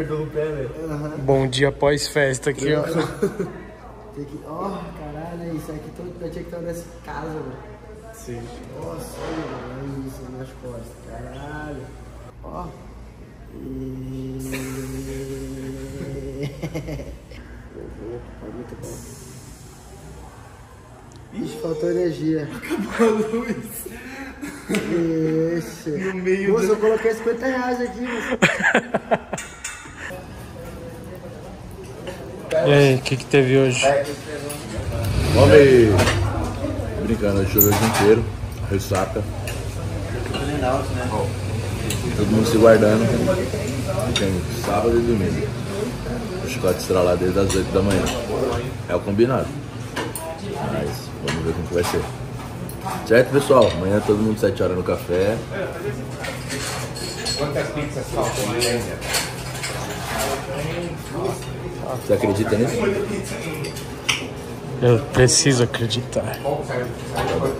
apertou o pé, velho. Bom dia pós-festa aqui, ó. Tem que. Ó, caralho, isso aqui todo, tinha que estar nessa casa, mano. Sim. Nossa, olha mano, isso nas costas. Caralho. Ó. E... Foi muito bom. Ixi, faltou energia. Acabou a luz. Ixi. No meio Moço, do- eu coloquei 50 reais aqui, moço. E aí, o que, que teve hoje? Homem brincando, choveu o dia inteiro, ressaca. Todo mundo se guardando. Tem sábado e domingo. O chicote estralar desde as 8 da manhã. É o combinado. Mas vamos ver como que vai ser. Certo, pessoal? Amanhã todo mundo 7 horas no café. Você acredita nisso? Eu preciso acreditar.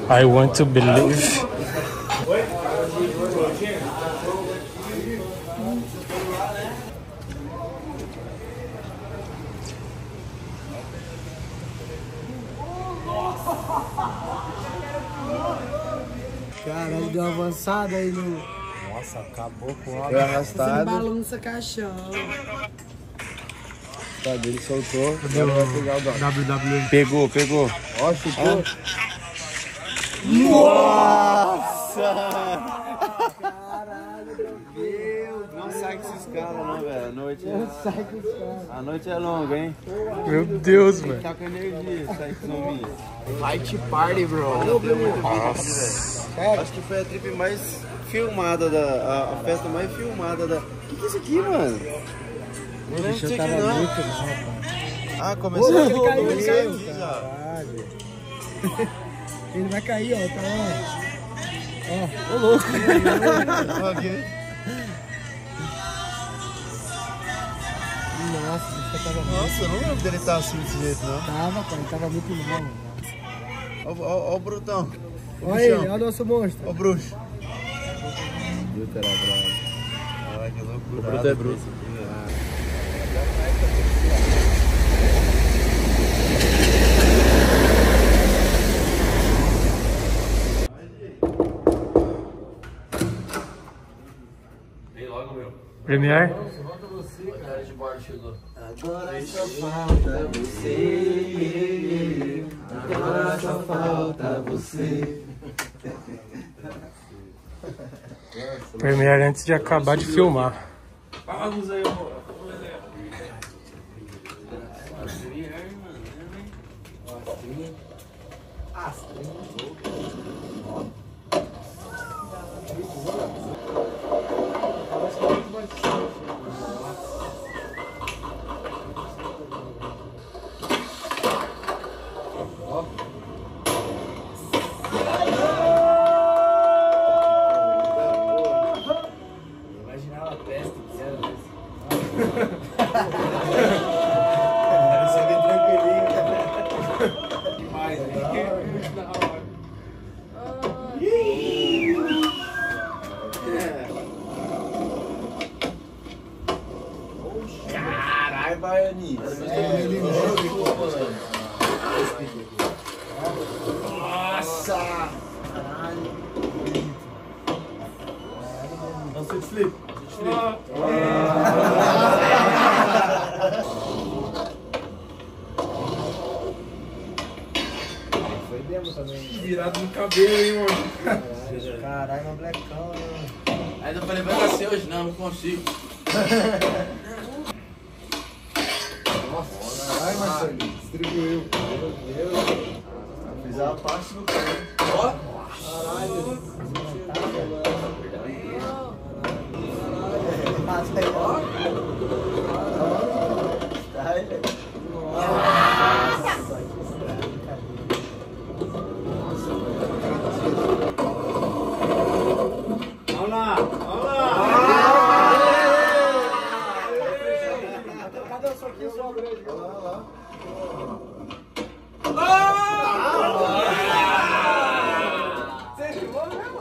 I want to believe. Caralho, deu uma avançada aí no. Nossa, acabou com a. arrastado. Balança caixão. Tá, dele soltou. Agora vai pegar o. WWE. Pegou, pegou. Ó, chutou. Não sai com esses caras não, velho. A noite é... Sai com os caras. A noite é longa, hein? Meu Deus, velho. Tá com energia, sai com. Fight party, bro. Acho que foi a trip mais filmada da... A, a festa mais filmada da... Que que é isso aqui, mano? Não lembro disso aqui, tava não. muito mal, Ah, comecei a ele caiu, ele caiu. aqui já. Caralho. Ele vai cair, ó. Tá lá. Nossa, você tava muito. Nossa, eu não lembro dele estar assim desse jeito, não. Tava, pai. Tava muito mal, mano. Ó, ó, ó o Brutão. Olha ele, olha o nosso monstro. Ó o Bruxo. Bruto era bravo. Olha que loucura. O Bruto é bruto. Premiere? Agora só falta você. Agora só falta você. Premiere antes de acabar de filmar. Imaginava a Foi demo também. Virado no cabelo, hein, mano? Caralho, meu né? Aí eu falei, vai nascer hoje? Não, não consigo. Vai, Marcelo. Distribuiu. Fiz a parte do cara. Ó, Mata aí, ó. Tá aí, velho. Vamos lá, vamos lá. Cadê o soquinho sobre ele? Você filmou mesmo?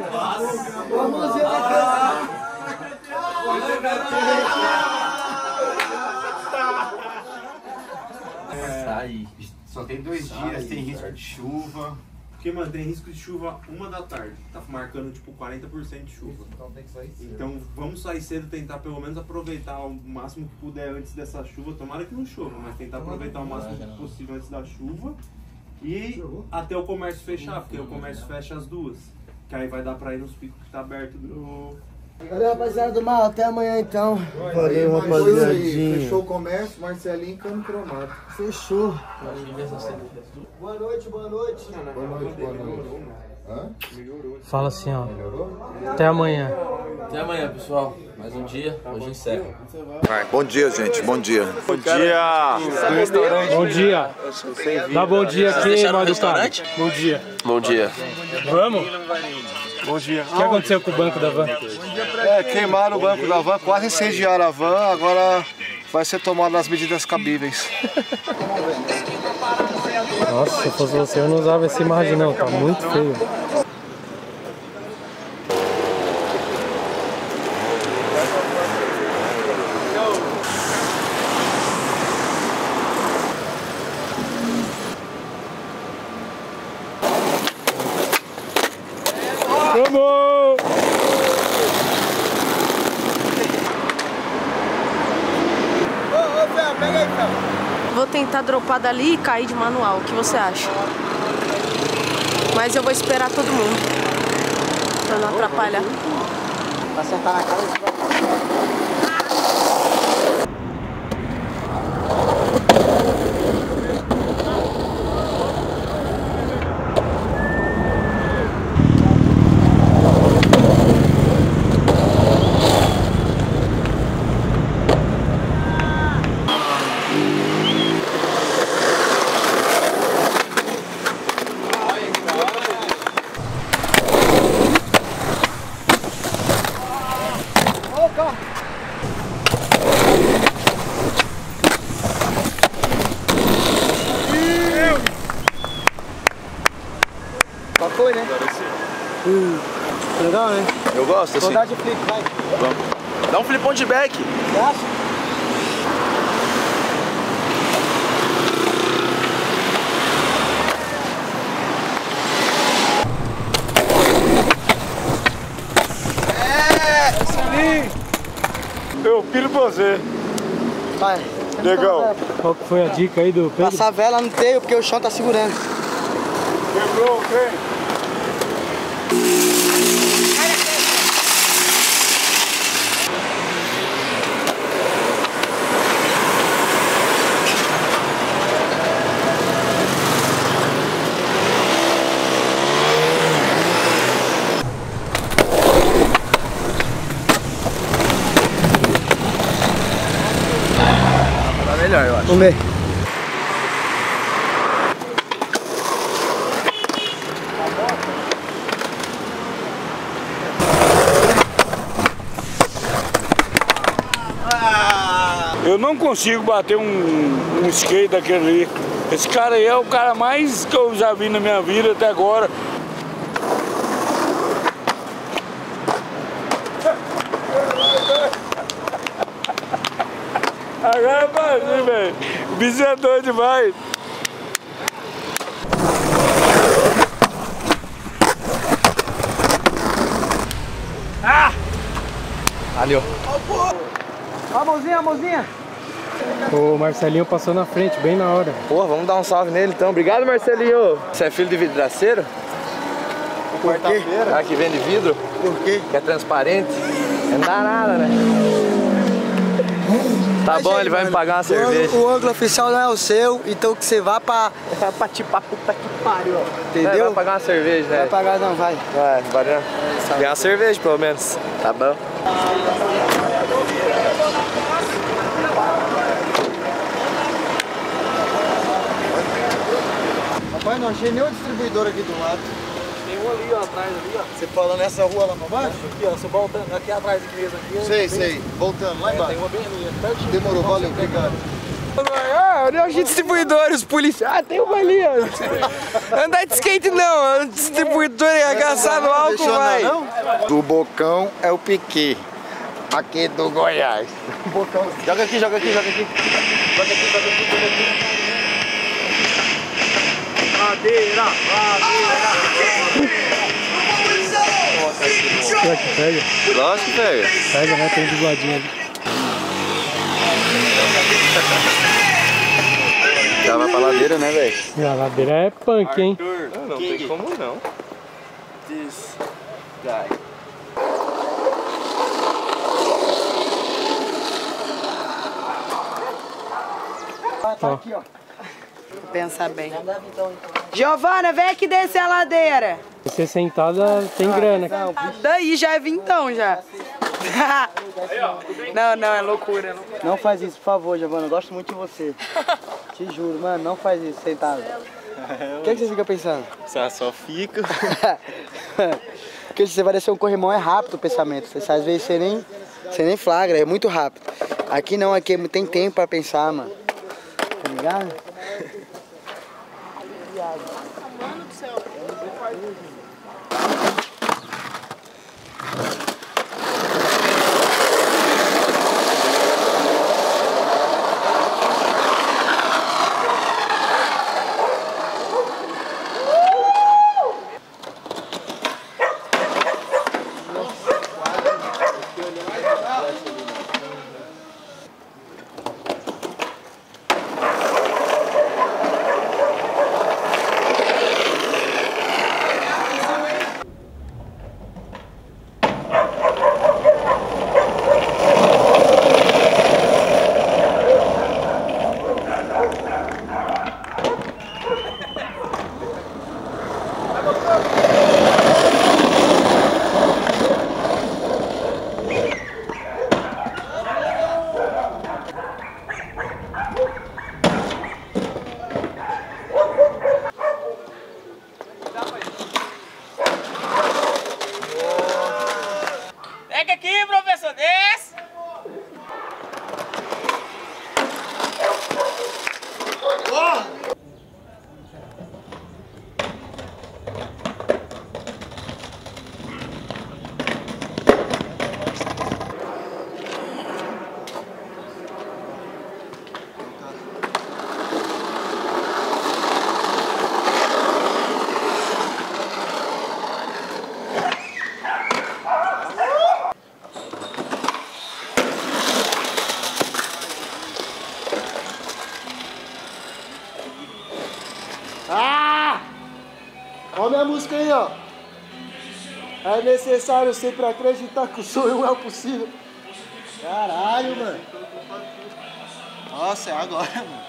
ver Só tem dois dias, tem risco de chuva. Porque, mano, tem risco de chuva uma da tarde. Tá marcando tipo 40% de chuva. Então tem que sair cedo. Então vamos sair cedo, tentar pelo menos aproveitar o máximo que puder antes dessa chuva. Tomara que não chova, mas tentar aproveitar o máximo possível antes da chuva. E até o comércio fechar, porque o comércio fecha às duas. Que aí vai dar pra ir nos picos que tá aberto do. Valeu, rapaziada do mal. Até amanhã então. Valeu, rapaziadinha. Fechou o comércio, Marcelinho cano cromado. Fechou. Boa noite, boa noite. Boa noite, boa noite. Hã? Fala assim, ó. Até amanhã. Até amanhã, pessoal. Mais um dia. Hoje encerra. Bom dia, gente. Bom dia. Bom dia! Bom dia. Dá bom dia aqui, mal educado. restaurante? Bom dia. Bom dia. Vamos? Bom dia. O que aconteceu com o banco da van? É, queimaram o banco da van, quase incendiaram a van, agora vai ser tomado as medidas cabíveis. Nossa, se fosse você, eu não usava essa imagem não, tá muito feio. Vamos! Vou tentar dropar dali e cair de manual. O que você acha? Mas eu vou esperar todo mundo. Pra não atrapalhar. Pra acertar na cara. Só foi, né? Hum, legal, né? Eu gosto Vou assim. dar de flip, vai. Dá um flipão de back. Você acha? Eu filho pra você. Vai. Legal. Qual que foi a dica aí do Pedro? Passar vela no teio, porque o chão tá segurando. Quebrou, vem. Tá melhor, eu acho. Vamos ver. Eu não consigo bater um, um skate daquele ali. Esse cara aí é o cara mais que eu já vi na minha vida até agora. Velho. O bicho é doido demais. Valeu. Ó a mãozinha, a mãozinha. O Marcelinho passou na frente, bem na hora. Pô, vamos dar um salve nele então. Obrigado, Marcelinho. Você é filho de vidraceiro? Por quê? Ah, que vende vidro? Por quê? Que é transparente? Não dá nada, né? Tá bom, ele vai me pagar uma O cerveja. o ângulo oficial não é o seu, então que você vá pra. pra tipo a puta que pariu, ó. Vai Entendeu? pagar uma cerveja, né? Vai pagar não, vai. Vai, valeu. Ganhar uma cerveja, pelo menos. Tá bom. Rapaz, não achei nenhum distribuidor aqui do lado. Tem um ali, ó, atrás ali, ó. Você fala nessa rua lá pra baixo? Aqui, ó, você voltando aqui atrás aqui mesmo. Aqui, Sei, tem- sei. Voltando, lá É, embaixo. Tem uma bem ali, pertinho. Demorou, valeu, obrigado. Ah, eu não achei distribuidores, polícia. Ah, tem uma ali, ó. Andar de skate não, distribuidor é agaçar no álcool, Deixou vai. não, Do Bocão é o Piquet. Aqui do Goiás. Joga aqui, joga aqui, joga aqui. Joga aqui, joga aqui, joga aqui. Madeira, madeira. Será que pega? Lógico que pega. Pega, né? Tem do ladinho ali. Já vai pra ladeira, né, velho? A ladeira é punk, hein? Não, não tem como não. This guy. Ó. Pensar bem. Giovana, vem aqui descer a ladeira. Você sentada tem grana. Daí já é vintão já. não, não, é loucura, é loucura. Não faz isso, por favor, Giovana. Eu gosto muito de você. Te juro, mano, não faz isso, sentado. O que, é que você fica pensando? Só, só fica. Porque se você vai descer um corrimão é rápido o pensamento. Você, às vezes você nem, você nem flagra, é muito rápido. Aqui não, aqui tem tempo pra pensar, mano. Tá ligado? Minha música aí, ó. É necessário sempre acreditar que o sonho é o possível. Caralho, mano. Nossa, é agora, mano.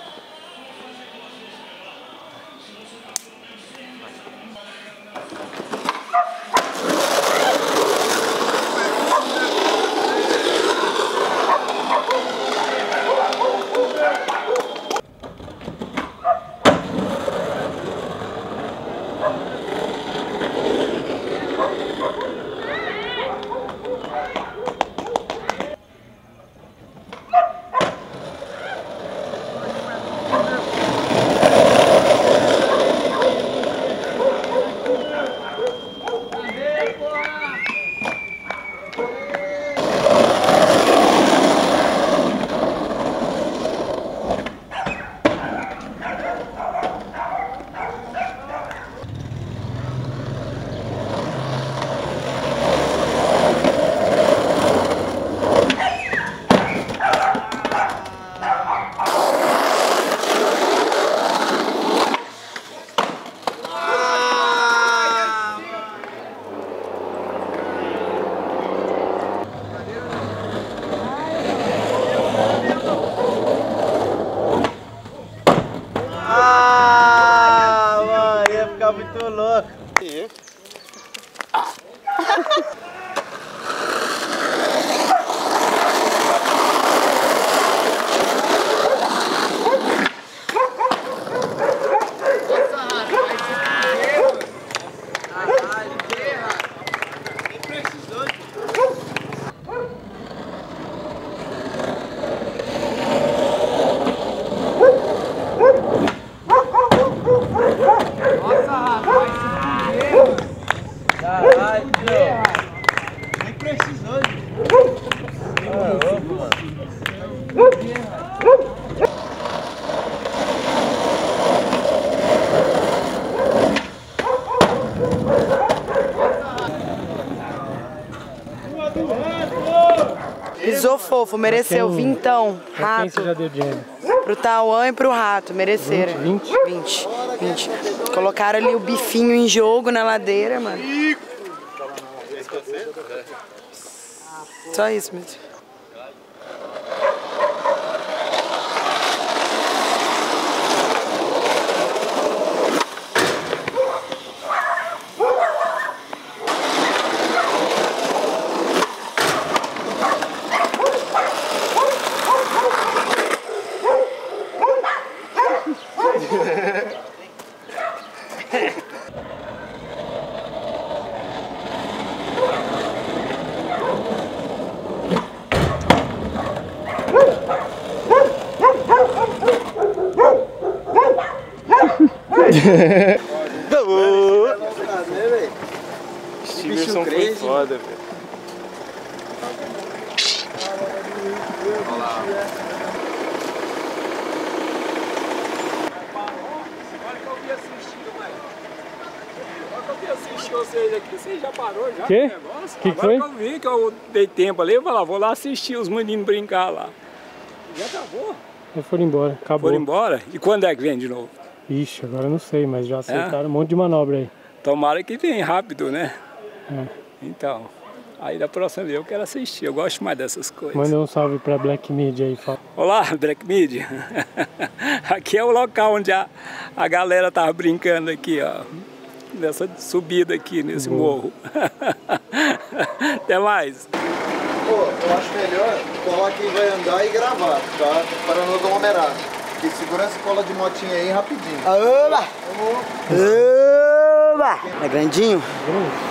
Fofo, mereceu. Quem- Vintão, Pra quem rato. você já deu dinheiro? Pro Tauan e pro rato, mereceram. 20? 20. 20. Colocaram ali o bifinho em jogo na ladeira, mano. Só isso mesmo. Stevenson foi foda, velho. assistir vocês aqui, você já parou já o negócio? Que Agora foi? que eu vi que eu dei tempo ali, eu falei, vou lá assistir os meninos brincar lá. Já acabou? Aí foram embora, acabou. Foram embora? E quando é que vem de novo? Ixi, agora eu não sei, mas já acertaram um monte de manobra aí. Tomara que venha rápido, né? É. Então, aí da próxima vez eu quero assistir, eu gosto mais dessas coisas. Manda um salve pra Black Media aí, fala. Olá, Black Media. aqui é o local onde a, a galera tava brincando aqui, ó. Nessa subida aqui, nesse morro. Até mais. Pô, eu acho melhor colar quem vai andar e gravar, tá? Para não aglomerar. Porque segurança cola de motinha aí rapidinho. Oba! Oba! É grandinho? Oi,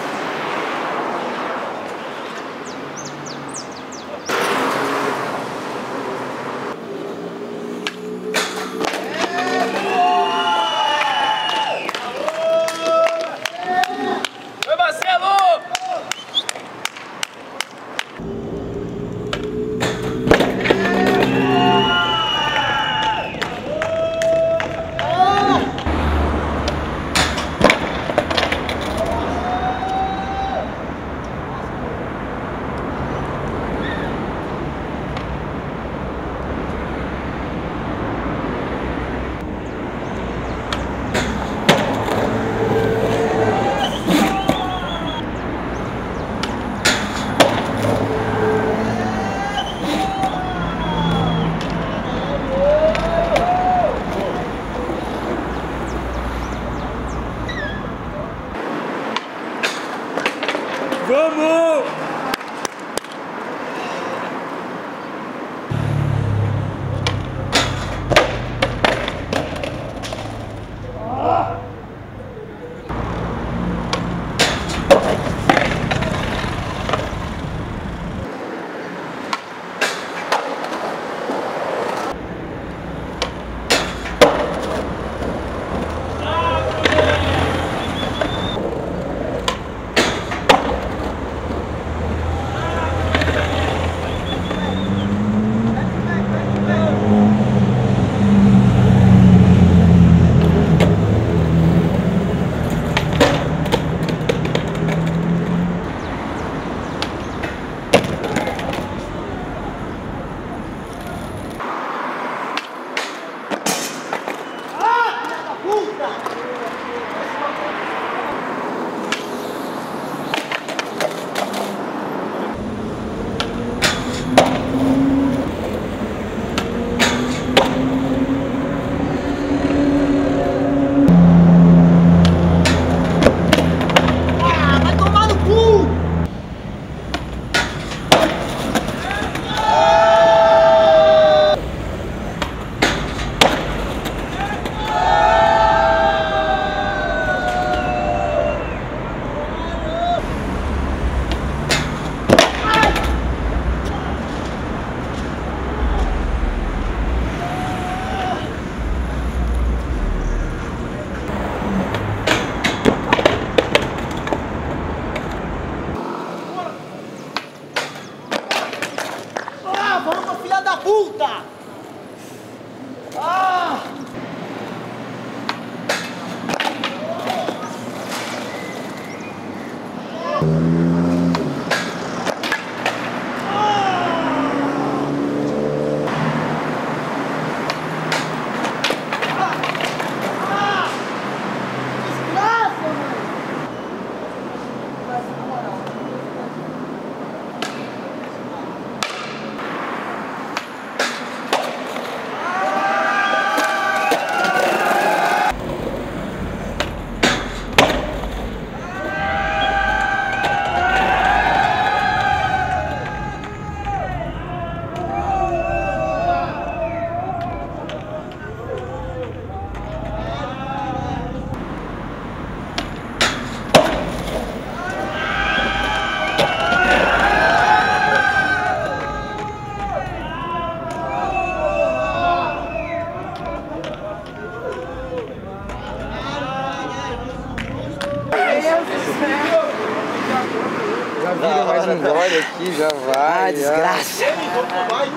Já vira mais um gole aqui, já ah, vai. Ah, desgraça. Já.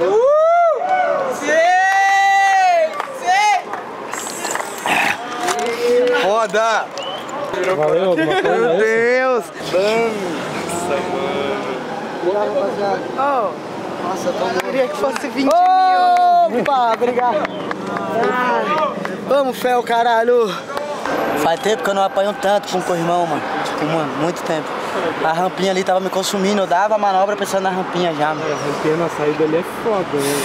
Uh! Então. Sim! Sim! Foda! Valeu, Meu Deus! Nossa, mano. Obrigado, rapaziada. Oh. Nossa, tá eu tô. Queria que fosse 20 oh! mil. Opa, obrigado. Ah. Vamos, Fel, caralho. Faz tempo que eu não apanho tanto com o corrimão, mano. Tipo, mano, muito tempo. A rampinha ali tava me consumindo, eu dava a manobra pensando na rampinha já, mano. A rampinha na saída ali é foda, né?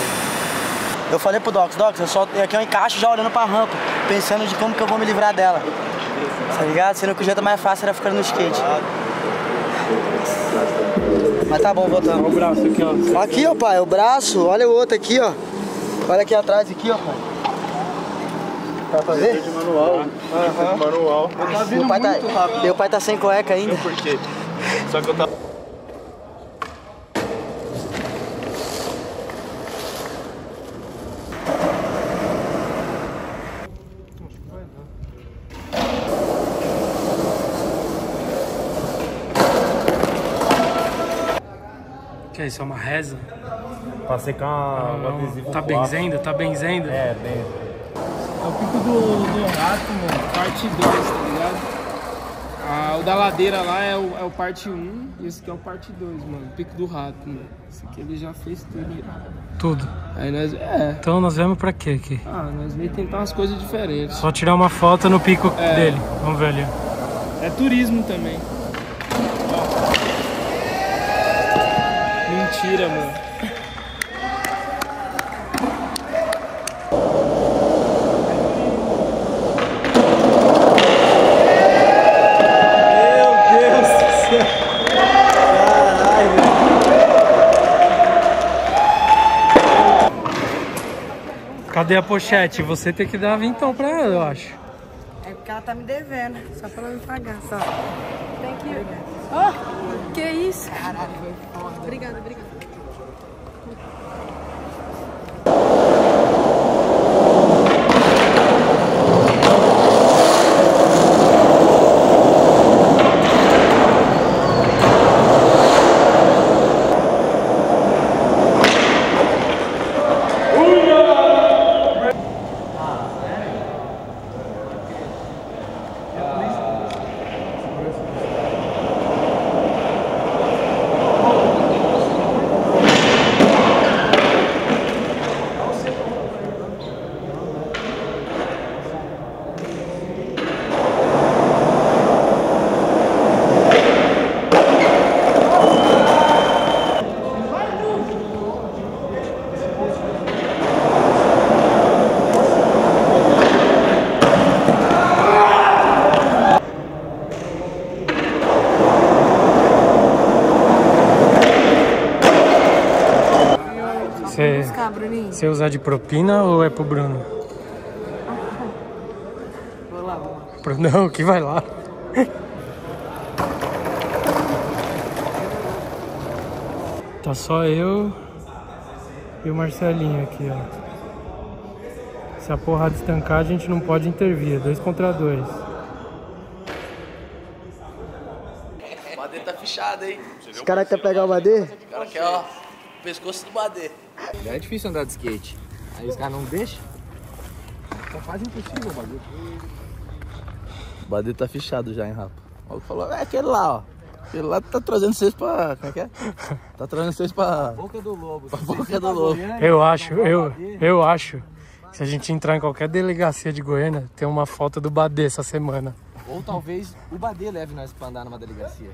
Eu falei pro Docs, Docs, eu só aqui eu encaixo já olhando pra rampa, pensando de como que eu vou me livrar dela. Tá ligado? Sendo que o jeito mais fácil era ficar no skate. Mas tá bom, voltamos. Olha o braço aqui, ó. Aqui, ó, pai, o braço. Olha o outro aqui, ó. Olha aqui atrás, aqui, ó, pai. Pra ver? De manual. Aham. Manual. Meu pai, tá, meu pai tá sem cueca ainda. Por quê? Só que eu tava. Que é isso? É uma reza? Pra secar o adesivo. Tá benzendo? Tá benzendo? É, bem. É o pico do, do rato, mano, parte 2, tá ligado? Ah, o da ladeira lá é o, é o parte 1 e esse aqui é o parte 2, mano. O pico do rato, mano. Esse aqui ele já fez tudo. Tudo. Aí nós. É. Então nós viemos pra quê aqui? Ah, nós veio tentar umas coisas diferentes. Só tirar uma foto no pico É. dele. Vamos ver ali. É turismo também. Ó. Mentira, mano. Cadê a pochete? Você tem que dar vintão pra ela, eu acho. É porque ela tá me devendo, só pra ela me pagar, só. Tem que... Oh, que isso? Caralho, foi foda. Obrigada, obrigada. Você, buscar, Bruninho? Você usar de propina ou é pro Bruno? Vou lá, vou lá. Pro- Não, que vai lá. Tá só eu e o Marcelinho aqui, ó. Se a porrada estancar, a gente não pode intervir. é Dois contra dois. O Badê tá fechado, hein? Os caras querem pegar o Badê? O cara quer, ó, o pescoço do Badê. Já é difícil andar de skate. Aí os caras não deixam. Tá quase impossível o bagulho. O Badê tá fechado já, hein, Rafa? O maluco falou, é aquele lá, ó. Aquele lá tá trazendo vocês pra. Como é que é? Tá trazendo vocês pra. Boca do lobo. Pra boca do lobo. Eu acho, eu, eu acho. Se a gente entrar em qualquer delegacia de Goiânia, tem uma foto do Badê essa semana. Ou talvez o Badê leve nós pra andar numa delegacia.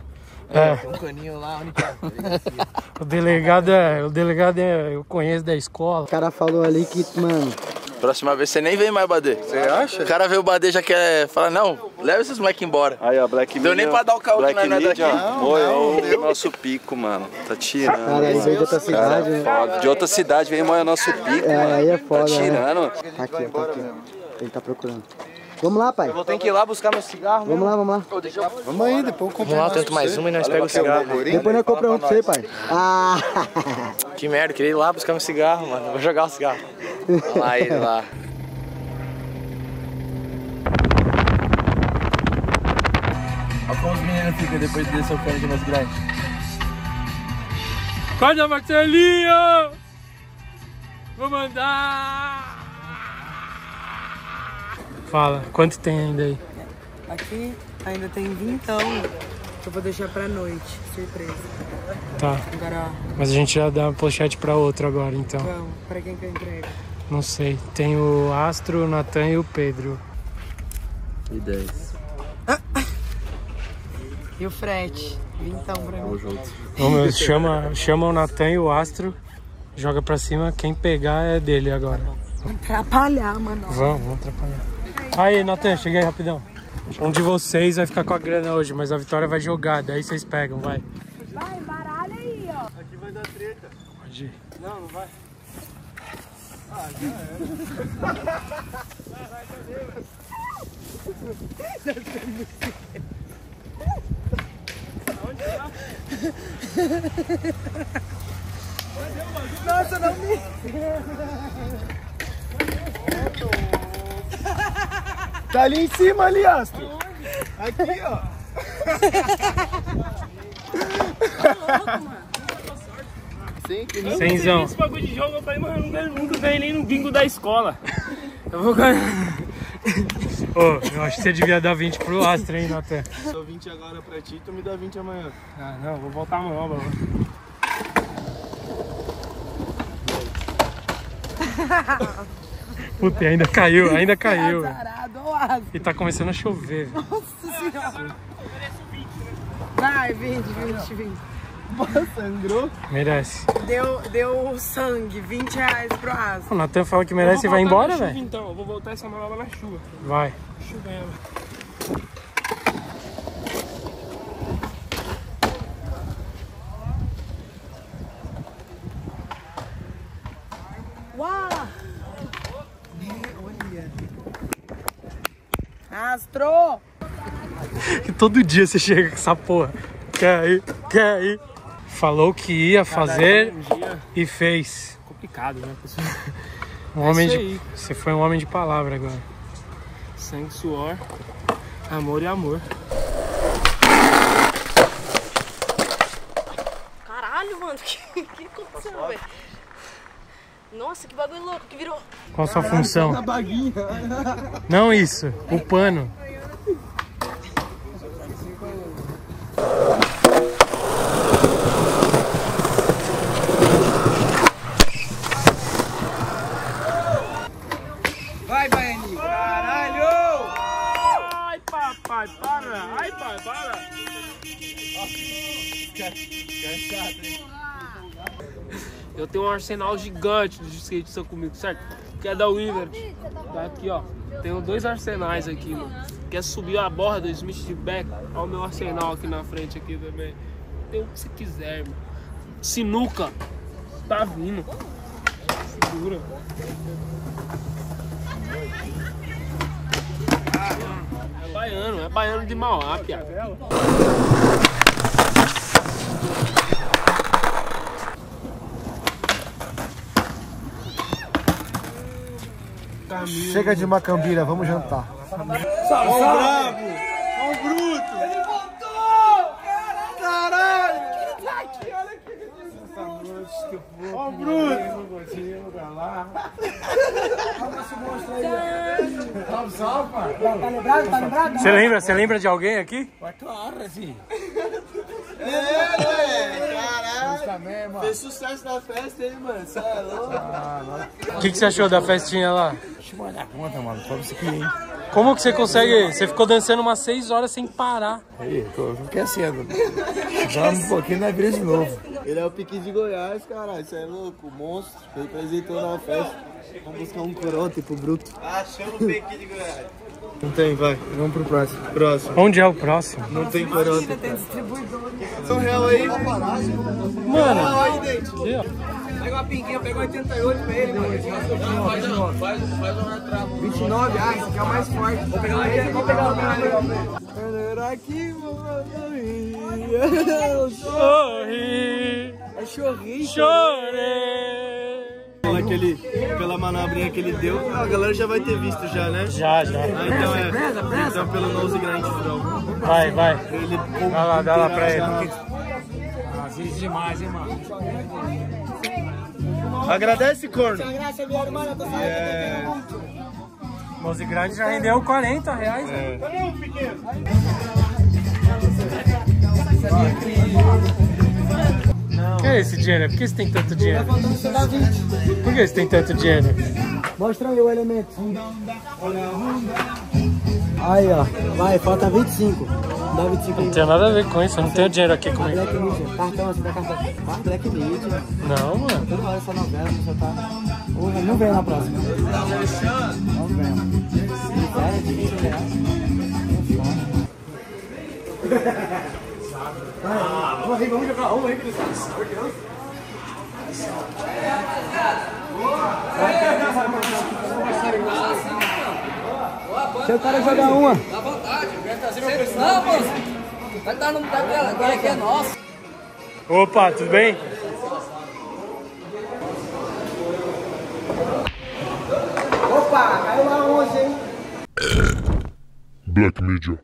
É. Tem um caninho lá, onde que é? Delegacia. O delegado é. O delegado é. Eu conheço da escola. O cara falou ali que, mano. Próxima vez você nem vem mais, Badê. Você acha? O cara vê o Badê já quer falar, não, leva esses moleques embora. Aí, ó, Black Deu nem pra dar o caô que Black nós não é daqui. Media, Pô, é o nosso pico, mano. Tá tirando. Cara, ele veio de outra cidade, né? foda. De outra cidade, vem moer nosso pico. É, aí é foda, Tá né? tirando. Tá aqui, ó, tá aqui, ó. Ele tá procurando. Vamos lá, pai. Eu vou ter que ir lá buscar meu cigarro. Vamos lá, vamos lá. Vamos aí, depois eu Vamos lá, tento mais uma e nós pegamos o cigarro. Depois nós compramos um pra você, pai. Ah! Que merda, eu queria ir lá buscar meu cigarro, mano. Vou jogar o cigarro. Vamos lá, ele lá. Olha como os meninos ficam depois de descer o cano de umas grandes. Acorda, Marcelinho! Vou mandar! Fala, quanto tem ainda aí? Aqui ainda tem vintão que eu vou deixar pra noite. Surpresa. Tá. Agora, Mas a gente já dá uma pochete pra outro agora, então. vamos. Pra quem que eu entrego? Não sei. Tem o Astro, o Natan e o Pedro. E 10. E o frete? Vintão pra mim. Tamo junto. Vamos, chama, chama o Natan e o Astro, joga pra cima, quem pegar é dele agora. Atrapalhar, mano. Vamos, vamos atrapalhar. Aí, Natan, cheguei rapidão. Um de vocês vai ficar com a grana hoje, mas a Vitória vai jogar, daí vocês pegam, vai. Vai, baralha aí, ó. Aqui vai dar treta. Pode ir. Não, não vai. Ah, já era. Nossa, não me. Tá ali em cima, ali, Astro. Aqui, ó. Cenzão. Esse bagulho de jogo, eu falei, mano, eu nunca- nunca ganhei nem no bingo da escola. Eu vou ganhar. Ô, eu acho que você devia dar 20 pro Astro, hein, Natan? Sou 20 agora pra ti, tu me dá 20 amanhã. Ah, não, vou voltar amanhã, mano. Puta, ainda caiu, ainda caiu. E tá começando a chover. Nossa senhora. Vai, 20, 20, 20. Sangrou? Merece. Deu, deu sangue, 20 reais pro Asa. O Natan fala que merece e vai embora, velho. Então, eu vou voltar essa manobra na chuva. Vai. Chovendo. Uau! Que todo dia você chega com essa porra. Quer ir, quer ir. Falou que ia fazer um e fez. complicado, né, pessoal? Um homem isso de, você foi um homem de palavra agora. Sangue, suor, amor e amor. Caralho, mano, que, que aconteceu, velho? Nossa, que bagulho louco que virou. Qual a sua função? baguinha. Não isso, o pano. Vai, Baianinho. Caralho! Ai, papai, para! Ai, pai, para! Eu tenho um arsenal gigante de skatista comigo, certo? Quer dar o Weaver? Tá aqui, ó. Tenho dois arsenais aqui, mano. Quer subir a borda do Smith de Beck? Olha o meu arsenal aqui na frente aqui também. Tem o que você quiser, irmão. Sinuca. Tá vindo. Segura. É baiano, é baiano de Mauá, piada. Chega de macambira, vamos jantar. Ó o brabo! Ó o bruto! Ele voltou! Caralho! Ele tá aqui, olha aqui! Ó o bruto! Tá lembrado? Tá lembrado? Você lembra? Você lembra de alguém aqui? Claro, assim. É, velho! Caralho! Fez sucesso na festa, hein, mano? Cê é louco? O que, que você achou da festinha lá? Deixa eu mandar conta, mano. Pra você que hein? Como que você consegue? Você ficou dançando umas 6 horas sem parar. Aí, tô esquecendo. Vamos um pouquinho na vez de novo. Ele é o pique de Goiás, caralho. Você é louco? Monstro. Representou na festa. Vamos buscar um corote pro bruto. Achamos o pique de Goiás. Não tem, vai. Vamos pro próximo. Próximo. Onde é o próximo? Não tem corote. Tem distribuidor. São real aí. Mano. aí, dente. Pega uma pinguinha, pega 88 pra ele, mano. Faz, faz uma trava. 29, ah, esse aqui é o mais forte. Vou pegar uma vou pegar uma legal pra ele. Galera, aqui, mano. Sorri, É chorri. chorei. Aquele, pela manobrinha que ele deu, a galera já vai ter visto já, né? Já, já. Ah, então é. Então pelo nose grind frog. Vai, vai. Ele Dá lá, dá lá pra ele. Às vezes demais, demais, hein, mano. Agradece, corno. É. Mouse grande já rendeu 40 reais. né? Que é esse dinheiro? Por que você tem tanto dinheiro? Por que você tem tanto dinheiro? Mostra aí o elemento. Aí, ó. Vai, falta 25. Dá 25 aí. Não tem nada a ver com isso, eu não tenho dinheiro aqui comigo. Black Media. Cartão, você dá cartão. Ah, Black Media. Não, mano. Toda hora essa novela, você tá... Ô, Não vem na próxima. Não vem. Sério, de 20 reais. Vamos aí, vamos jogar. Vamos aí, Seu cara jogar uma. Dá vontade. Não, moço. Vai estar no lugar dela, agora aqui é nosso. Opa, tudo bem? Opa, caiu lá 11, hein? Black Media.